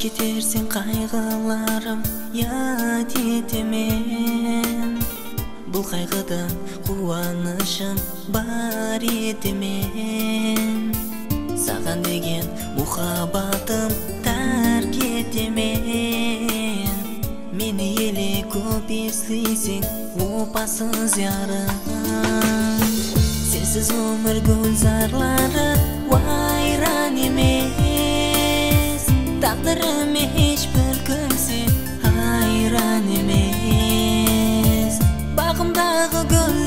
кетерсең қайғыларым ят етемен бұл қайғыдан қуанышым бар етемен саған деген мұхаббатым тәрк етемен мені еле көп естисең опасыз ярым сенсіз өмір гүлзарлары тағдырыма ешбір күнсе айран емес бағымдағы гүлдер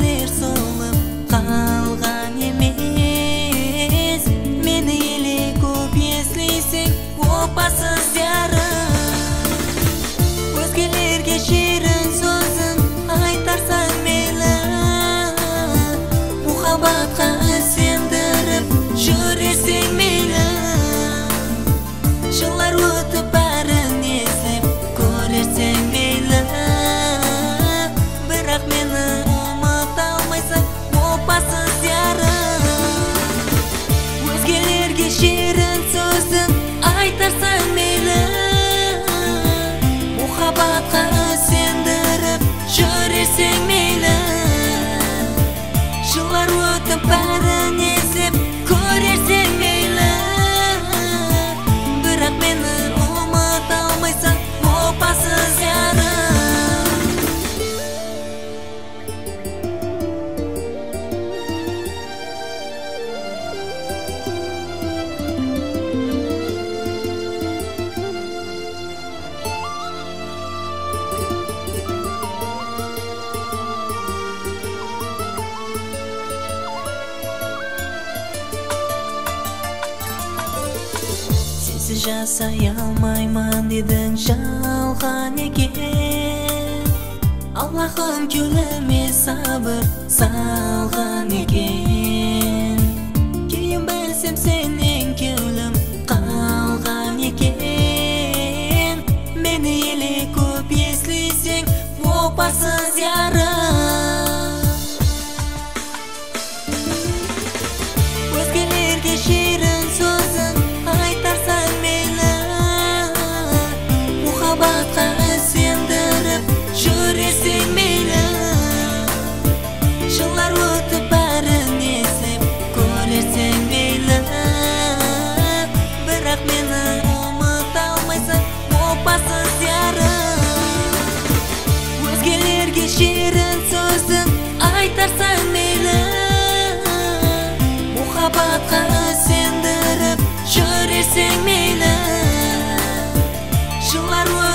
сенсіз жасай алмаймын дедің жалған екен. Аллахым кеудеме сабыр салған мұхаббатқа сендіріп жүресің мейлі. Жылдар өтіп бәрін есіп көрерсің мейлі. Бірақ мені ұмыта алмайсың опасыз ярым. Өзгелерге шерін сөзін айтарсың мейлі. Мұхаббатқа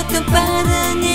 жүресің мейлі жылдар өтіп бәрін